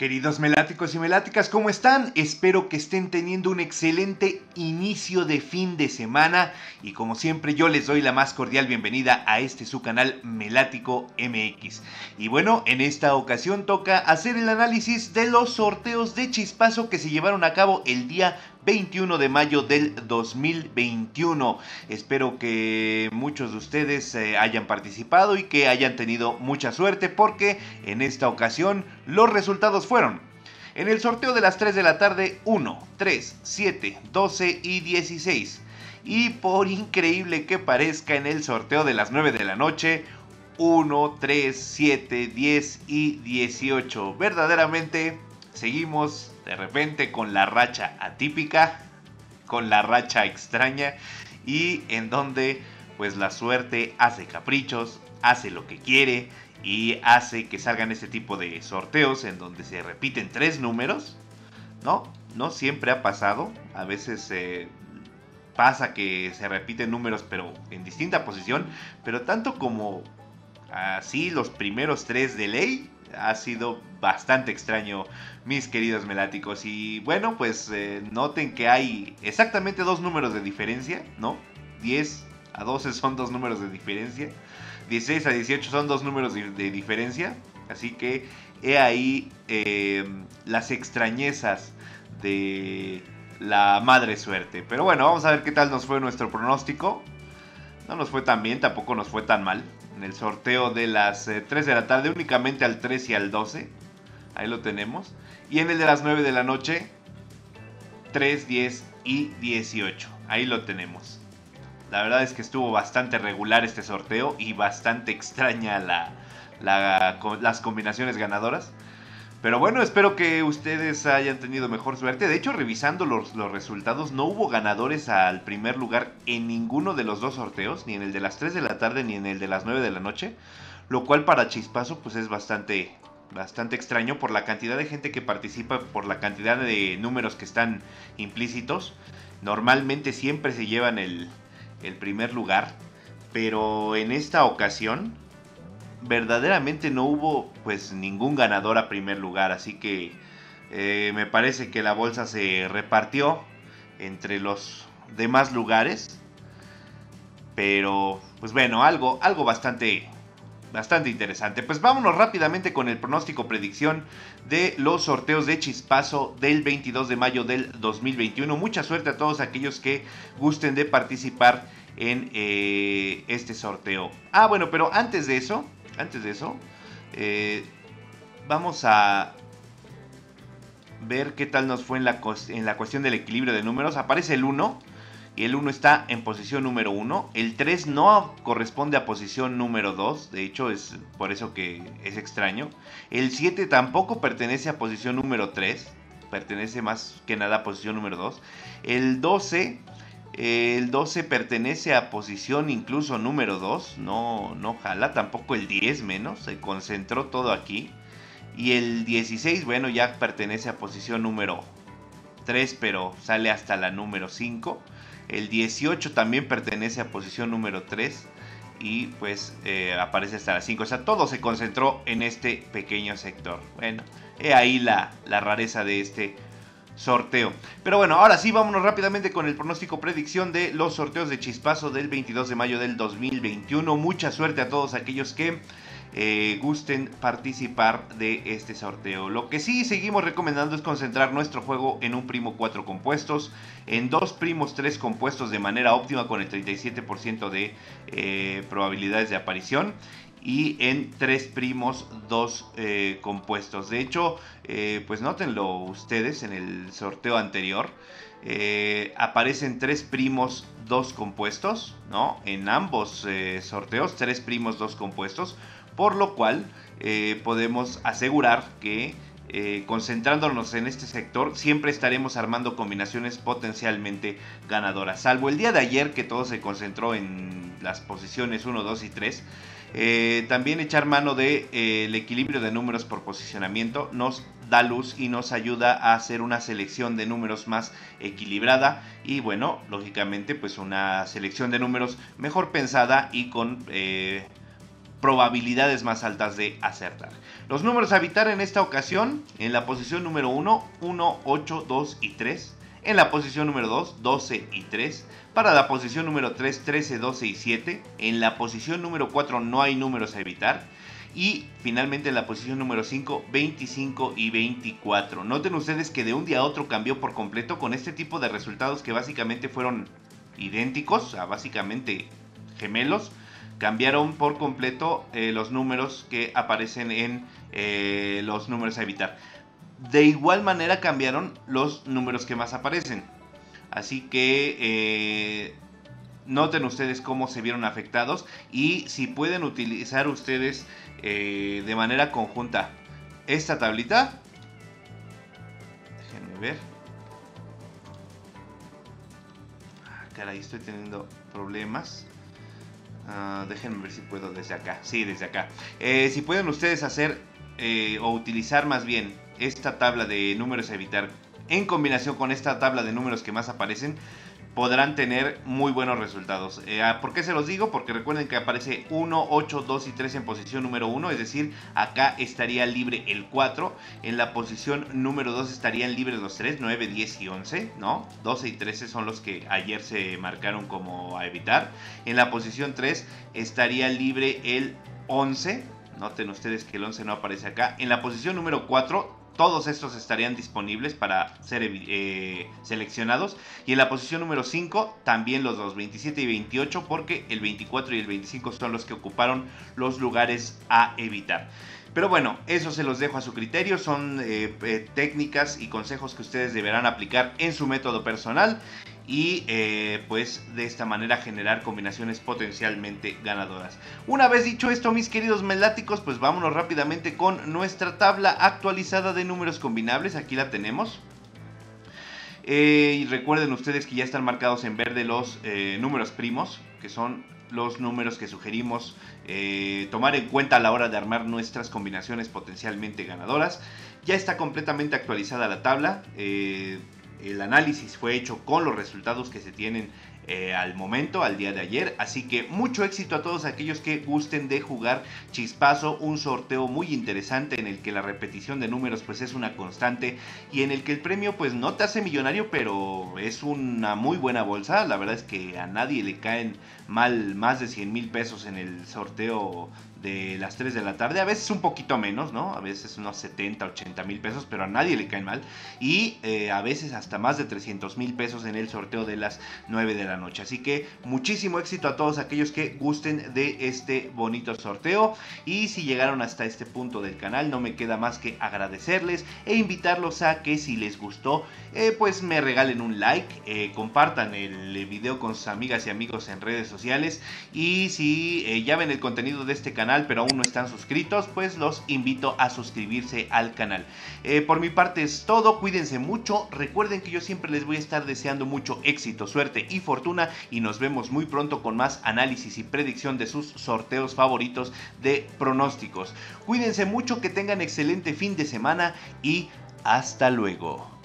Queridos meláticos y meláticas, ¿cómo están? Espero que estén teniendo un excelente inicio de fin de semana y como siempre yo les doy la más cordial bienvenida a este su canal Melático MX. Y bueno, en esta ocasión toca hacer el análisis de los sorteos de chispazo que se llevaron a cabo el día 21 de mayo del 2021. Espero que muchos de ustedes eh, hayan participado y que hayan tenido mucha suerte porque en esta ocasión los resultados fueron en el sorteo de las 3 de la tarde 1, 3, 7, 12 y 16. Y por increíble que parezca en el sorteo de las 9 de la noche 1, 3, 7, 10 y 18. Verdaderamente seguimos de repente con la racha atípica, con la racha extraña y en donde pues la suerte hace caprichos, hace lo que quiere y hace que salgan este tipo de sorteos en donde se repiten tres números, ¿no? No siempre ha pasado, a veces eh, pasa que se repiten números pero en distinta posición, pero tanto como así los primeros tres de ley, ha sido bastante extraño, mis queridos meláticos. Y bueno, pues eh, noten que hay exactamente dos números de diferencia, ¿no? 10 a 12 son dos números de diferencia. 16 a 18 son dos números de, diferencia. Así que he ahí eh, las extrañezas de la madre suerte. Pero bueno, vamos a ver qué tal nos fue nuestro pronóstico. No nos fue tan bien, tampoco nos fue tan mal en el sorteo de las 3 eh, de la tarde, únicamente al 3 y al 12. Ahí lo tenemos. Y en el de las 9 de la noche, 3, 10 y 18. Ahí lo tenemos. La verdad es que estuvo bastante regular este sorteo y bastante extraña la, las combinaciones ganadoras. Pero bueno, espero que ustedes hayan tenido mejor suerte. De hecho, revisando los, resultados, no hubo ganadores al primer lugar en ninguno de los dos sorteos, ni en el de las 3 de la tarde ni en el de las 9 de la noche. Lo cual para Chispazo pues es bastante, bastante extraño por la cantidad de gente que participa, por la cantidad de números que están implícitos. Normalmente siempre se llevan el, el primer lugar, pero en esta ocasión verdaderamente no hubo pues ningún ganador a primer lugar, así que eh, me parece que la bolsa se repartió entre los demás lugares. Pero pues bueno, algo, algo bastante, bastante interesante. Pues vámonos rápidamente con el pronóstico predicción de los sorteos de chispazo del 22 de mayo del 2021. Mucha suerte a todos aquellos que gusten de participar en eh, este sorteo. Ah, bueno, pero antes de eso, antes de eso, eh, vamos a ver qué tal nos fue en la, en la cuestión del equilibrio de números. Aparece el 1 y el 1 está en posición número 1. El 3 no corresponde a posición número 2, de hecho es por eso que es extraño. El 7 tampoco pertenece a posición número 3, pertenece más que nada a posición número 2. El 12 el 12 pertenece a posición incluso número 2, no, no jala, tampoco el 10 menos, se concentró todo aquí. Y el 16, bueno, ya pertenece a posición número 3, pero sale hasta la número 5. El 18 también pertenece a posición número 3 y pues eh, aparece hasta la 5. O sea, todo se concentró en este pequeño sector. Bueno, he ahí la, la rareza de este sorteo. Pero bueno, ahora sí, vámonos rápidamente con el pronóstico predicción de los sorteos de chispazo del 22 de mayo del 2021. Mucha suerte a todos aquellos que eh, gusten participar de este sorteo. Lo que sí seguimos recomendando es concentrar nuestro juego en un primo 4 compuestos, en dos primos 3 compuestos de manera óptima con el 37% de eh, probabilidades de aparición y en tres primos dos eh, compuestos. De hecho, eh, pues nótenlo ustedes en el sorteo anterior. Eh, aparecen tres primos dos compuestos, ¿no? En ambos sorteos, tres primos dos compuestos. Por lo cual podemos asegurar que concentrándonos en este sector, siempre estaremos armando combinaciones potencialmente ganadoras. Salvo el día de ayer que todo se concentró en las posiciones 1, 2 y 3. Eh, también echar mano del de, eh, equilibrio de números por posicionamiento nos da luz y nos ayuda a hacer una selección de números más equilibrada y bueno, lógicamente pues una selección de números mejor pensada y con eh, probabilidades más altas de acertar. Los números a evitar en esta ocasión, en la posición número 1, 1, 8, 2 y 3. En la posición número 2, 12 y 3. Para la posición número 3, 13, 12 y 7. En la posición número 4 no hay números a evitar. Y finalmente en la posición número 5, 25 y 24. Noten ustedes que de un día a otro cambió por completo con este tipo de resultados que básicamente fueron idénticos, básicamente gemelos. Cambiaron por completo eh, los números que aparecen en eh, los números a evitar. De igual manera cambiaron los números que más aparecen. Así que eh, noten ustedes cómo se vieron afectados y si pueden utilizar ustedes eh, de manera conjunta esta tablita. Déjenme ver. Ah, caray, estoy teniendo problemas. Ah, déjenme ver si puedo desde acá. Sí, desde acá. Eh, si pueden ustedes hacer eh, o utilizar más bien esta tabla de números a evitar en combinación con esta tabla de números que más aparecen, podrán tener muy buenos resultados. Eh, ah, ¿Por qué se los digo? Porque recuerden que aparece 1, 8, 2 y 3 en posición número 1, es decir, acá estaría libre el 4, en la posición número 2 estarían libres los 3, 9, 10 y 11, ¿no? 12 y 13 son los que ayer se marcaron como a evitar. En la posición 3 estaría libre el 11, noten ustedes que el 11 no aparece acá. En la posición número 4 todos estos estarían disponibles para ser eh, seleccionados. Y en la posición número 5 también los dos, 27 y 28, porque el 24 y el 25 son los que ocuparon los lugares a evitar. Pero bueno, eso se los dejo a su criterio, son eh, eh, técnicas y consejos que ustedes deberán aplicar en su método personal y eh, pues de esta manera generar combinaciones potencialmente ganadoras. Una vez dicho esto mis queridos meláticos pues vámonos rápidamente con nuestra tabla actualizada de números combinables, aquí la tenemos. Y recuerden ustedes que ya están marcados en verde los números primos, que son los números que sugerimos tomar en cuenta a la hora de armar nuestras combinaciones potencialmente ganadoras. Ya está completamente actualizada la tabla el análisis fue hecho con los resultados que se tienen eh, al momento, al día de ayer. Así que mucho éxito a todos aquellos que gusten de jugar Chispazo, un sorteo muy interesante en el que la repetición de números pues es una constante y en el que el premio pues no te hace millonario, pero es una muy buena bolsa. La verdad es que a nadie le caen mal más de 100 mil pesos en el sorteo de las 3 de la tarde, a veces un poquito menos, ¿no? A veces unos 70, 80 mil pesos, pero a nadie le caen mal. Y eh, a veces hasta más de 300 mil pesos en el sorteo de las 9 de la noche. Así que muchísimo éxito a todos aquellos que gusten de este bonito sorteo. Y si llegaron hasta este punto del canal, no me queda más que agradecerles e invitarlos a que si les gustó, eh, pues me regalen un like, eh, compartan el video con sus amigas y amigos en redes sociales. Y si ya ven el contenido de este pero aún no están suscritos, pues los invito a suscribirse al canal. Eh, por mi parte es todo, cuídense mucho, recuerden que yo siempre les voy a estar deseando mucho éxito, suerte y fortuna y nos vemos muy pronto con más análisis y predicción de sus sorteos favoritos de pronósticos. Cuídense mucho, que tengan excelente fin de semana y hasta luego.